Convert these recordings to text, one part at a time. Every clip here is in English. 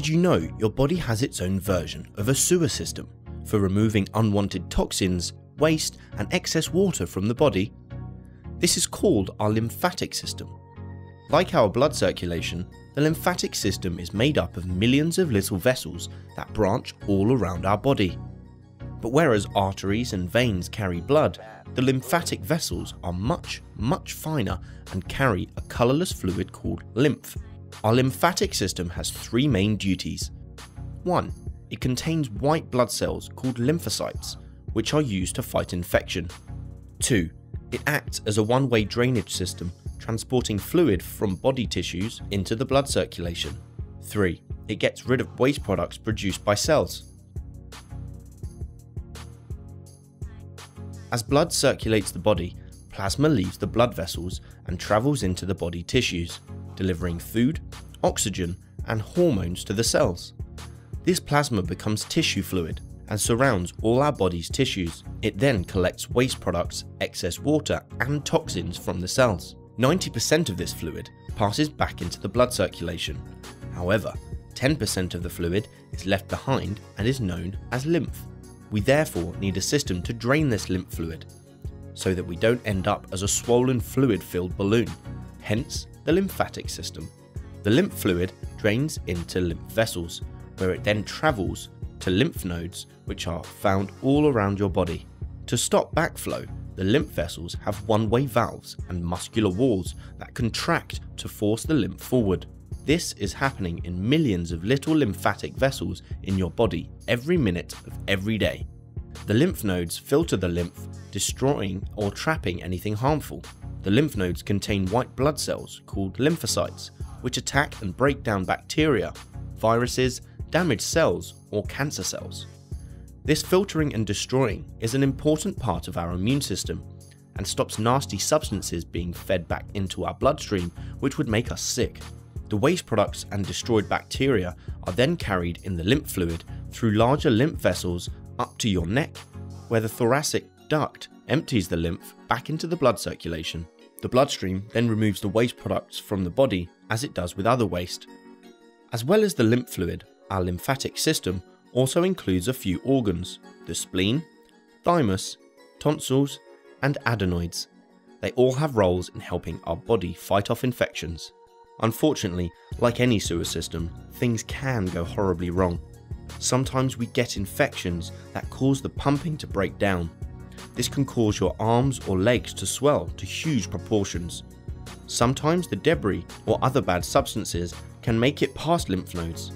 did you know your body has its own version of a sewer system for removing unwanted toxins, waste, and excess water from the body? This is called our lymphatic system. Like our blood circulation, the lymphatic system is made up of millions of little vessels that branch all around our body. But whereas arteries and veins carry blood, the lymphatic vessels are much, much finer and carry a colourless fluid called lymph. Our lymphatic system has three main duties. 1. It contains white blood cells called lymphocytes, which are used to fight infection. 2. It acts as a one-way drainage system, transporting fluid from body tissues into the blood circulation. 3. It gets rid of waste products produced by cells. As blood circulates the body, plasma leaves the blood vessels and travels into the body tissues, delivering food, oxygen, and hormones to the cells. This plasma becomes tissue fluid and surrounds all our body's tissues. It then collects waste products, excess water, and toxins from the cells. 90% of this fluid passes back into the blood circulation. However, 10% of the fluid is left behind and is known as lymph. We therefore need a system to drain this lymph fluid, so that we don't end up as a swollen fluid filled balloon, hence the lymphatic system. The lymph fluid drains into lymph vessels, where it then travels to lymph nodes which are found all around your body. To stop backflow, the lymph vessels have one-way valves and muscular walls that contract to force the lymph forward. This is happening in millions of little lymphatic vessels in your body every minute of every day. The lymph nodes filter the lymph, destroying or trapping anything harmful. The lymph nodes contain white blood cells called lymphocytes, which attack and break down bacteria, viruses, damaged cells, or cancer cells. This filtering and destroying is an important part of our immune system and stops nasty substances being fed back into our bloodstream which would make us sick. The waste products and destroyed bacteria are then carried in the lymph fluid through larger lymph vessels up to your neck, where the thoracic duct empties the lymph back into the blood circulation. The bloodstream then removes the waste products from the body as it does with other waste. As well as the lymph fluid, our lymphatic system also includes a few organs the spleen, thymus, tonsils, and adenoids. They all have roles in helping our body fight off infections. Unfortunately, like any sewer system, things can go horribly wrong. Sometimes we get infections that cause the pumping to break down. This can cause your arms or legs to swell to huge proportions. Sometimes the debris or other bad substances can make it past lymph nodes.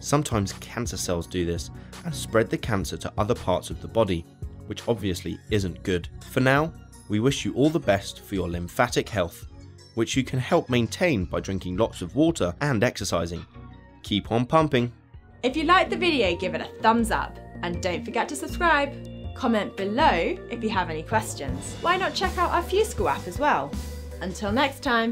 Sometimes cancer cells do this and spread the cancer to other parts of the body, which obviously isn't good. For now, we wish you all the best for your lymphatic health which you can help maintain by drinking lots of water and exercising. Keep on pumping. If you liked the video, give it a thumbs up and don't forget to subscribe. Comment below if you have any questions. Why not check out our FuseSchool app as well? Until next time.